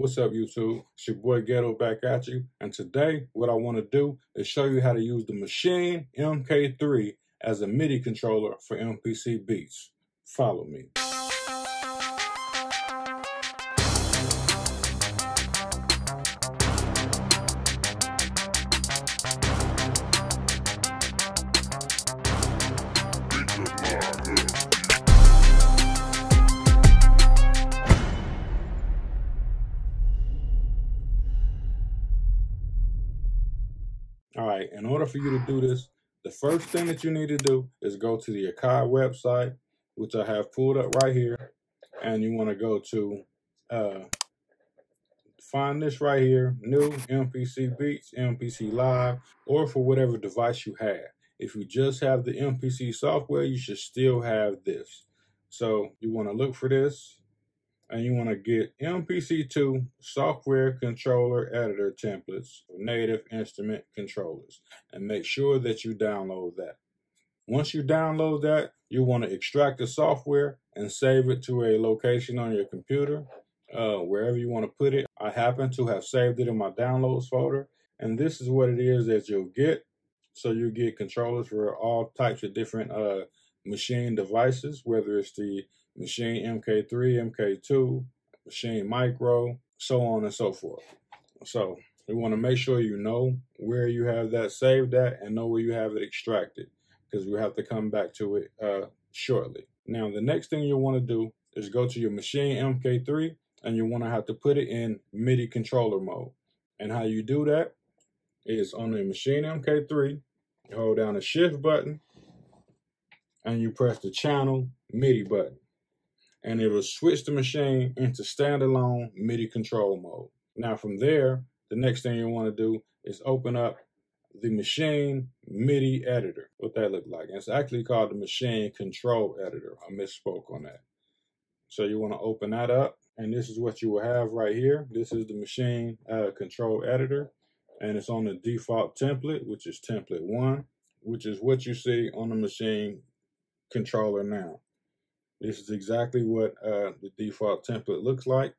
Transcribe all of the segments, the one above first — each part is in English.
What's up, YouTube? It's your boy Ghetto back at you. And today, what I want to do is show you how to use the Maschine MK3 as a MIDI controller for MPC beats. Follow me. All right, in order for you to do this, the first thing that you need to do is go to the Akai website, which I have pulled up right here, and you want to go to uh, find this right here, new MPC Beats, MPC Live, or for whatever device you have. If you just have the MPC software, you should still have this. So you want to look for this, and you want to get MPC2 software controller editor templates for native instrument controllers and make sure that you download that. Once you download that, you want to extract the software and save it to a location on your computer, uh, wherever you want to put it. I happen to have saved it in my downloads folder, and this is what it is that you'll get. So you get controllers for all types of different uh, Maschine devices, whether it's the Maschine MK3, MK2, Maschine Micro, so on and so forth. So we want to make sure you know where you have that saved at and know where you have it extracted because we have to come back to it uh, shortly. Now, the next thing you'll want to do is go to your Maschine MK3 and you want to have to put it in MIDI controller mode. And how you do that is on the Maschine MK3, you hold down the shift button and you press the channel MIDI button and it will switch the Maschine into standalone MIDI control mode. Now from there, the next thing you want to do is open up the Maschine MIDI editor. What that look like? it's actually called the Maschine control editor. I misspoke on that. So you want to open that up and this is what you will have right here. This is the Maschine uh, control editor and it's on the default template, which is template one, which is what you see on the Maschine controller now. This is exactly what uh, the default template looks like.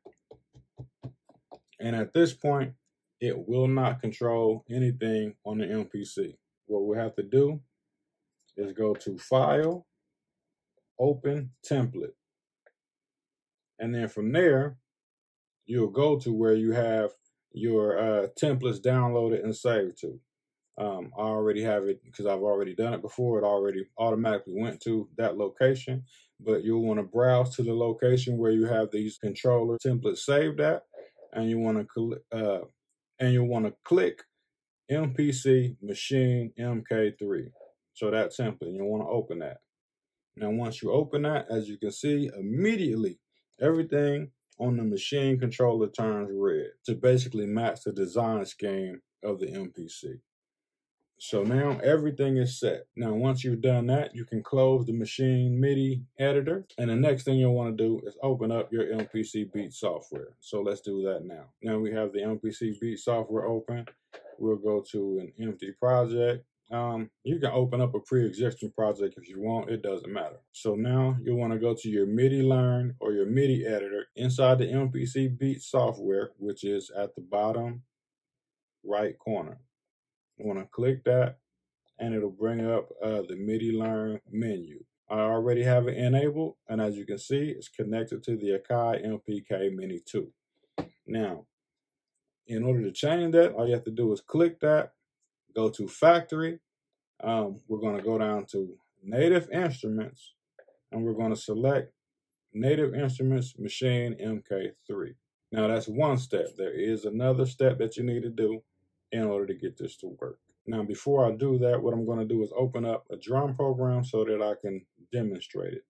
And at this point, it will not control anything on the MPC. What we have to do is go to File, Open Template. And then from there, you'll go to where you have your uh, templates downloaded and saved to. Um, I already have it because I've already done it before. It already automatically went to that location, but you'll want to browse to the location where you have these controller templates saved at, and you want to uh, and you'll want to click MPC Maschine MK3. So that template, you want to open that. Now, once you open that, as you can see, immediately everything on the Maschine controller turns red to basically match the design scheme of the MPC. So now everything is set. Now, once you've done that, you can close the Maschine MIDI editor. And the next thing you'll want to do is open up your MPC Beat software. So let's do that now. Now we have the MPC Beat software open. We'll go to an empty project. Um, you can open up a pre-existing project if you want, it doesn't matter. So now you'll want to go to your MIDI Learn or your MIDI editor inside the MPC Beat software, which is at the bottom right corner. Want to click that and it'll bring up uh, the MIDI Learn menu. I already have it enabled, and as you can see, it's connected to the Akai MPK Mini 2. Now, in order to change that, all you have to do is click that, go to Factory. Um, we're going to go down to Native Instruments, and we're going to select Native Instruments Maschine MK3. Now, that's one step. There is another step that you need to do in order to get this to work. Now, before I do that, what I'm going to do is open up a drum program so that I can demonstrate it.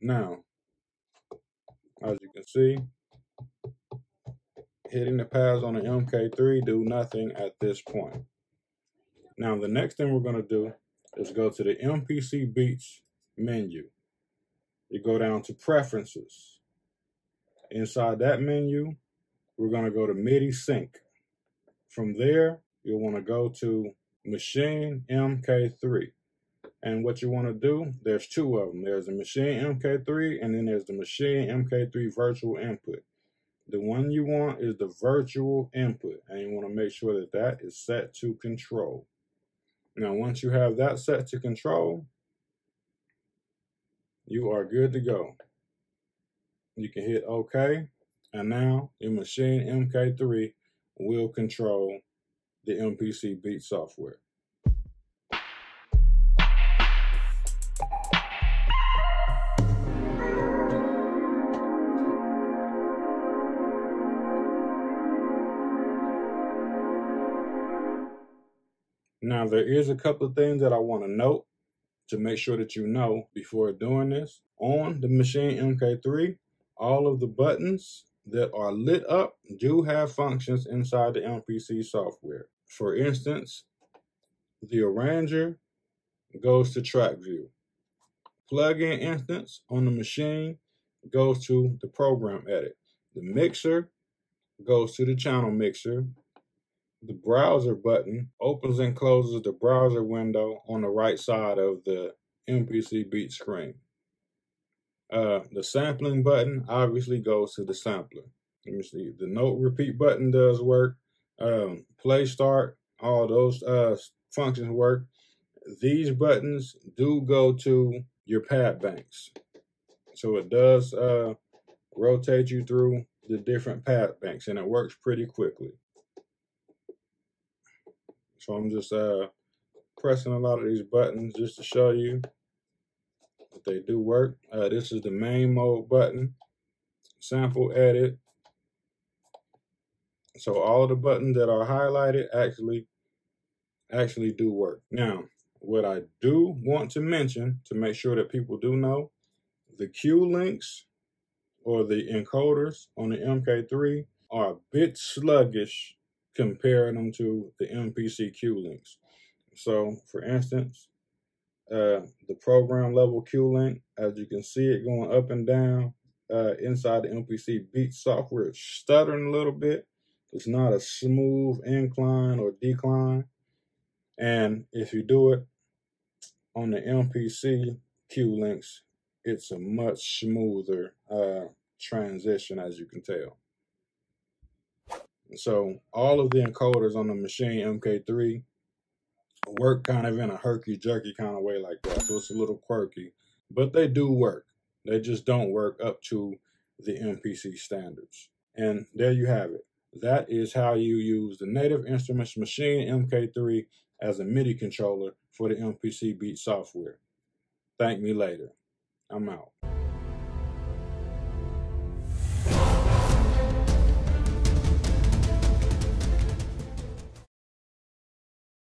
Now, as you can see, hitting the pads on the MK3 do nothing at this point. Now the next thing we're going to do is go to the MPC Beats menu. You go down to Preferences. Inside that menu, we're going to go to MIDI sync. From there, you'll want to go to Maschine MK3. And what you want to do, there's two of them. There's the Maschine MK3 and then there's the Maschine MK3 virtual input. The one you want is the virtual input and you want to make sure that that is set to control. Now, once you have that set to control, you are good to go. You can hit OK and now your Maschine MK3 will control the MPC Beat software. Now, there is a couple of things that I want to note to make sure that you know before doing this. On the Maschine MK3, all of the buttons that are lit up do have functions inside the MPC software. For instance, the arranger goes to track view. Plugin instance on the Maschine goes to the program edit. The mixer goes to the channel mixer the browser button opens and closes the browser window on the right side of the MPC Beat screen. Uh, the sampling button obviously goes to the sampler. Let me see. The note repeat button does work. Um, play start, all those uh, functions work. These buttons do go to your pad banks. So it does uh, rotate you through the different pad banks and it works pretty quickly. So I'm just uh, pressing a lot of these buttons just to show you that they do work. Uh, this is the main mode button, sample edit. So all of the buttons that are highlighted actually actually do work. Now, what I do want to mention to make sure that people do know, the Q links or the encoders on the MK3 are a bit sluggish comparing them to the MPC Q links. So, for instance, uh, the program level Q link, as you can see it going up and down uh, inside the MPC Beat software, it's stuttering a little bit. It's not a smooth incline or decline. And if you do it on the MPC Q links, it's a much smoother uh, transition, as you can tell. So all of the encoders on the Maschine MK3 work kind of in a herky jerky kind of way like that. So it's a little quirky, but they do work. They just don't work up to the MPC standards. And there you have it. That is how you use the Native Instruments Maschine MK3 as a MIDI controller for the MPC Beat software. Thank me later. I'm out.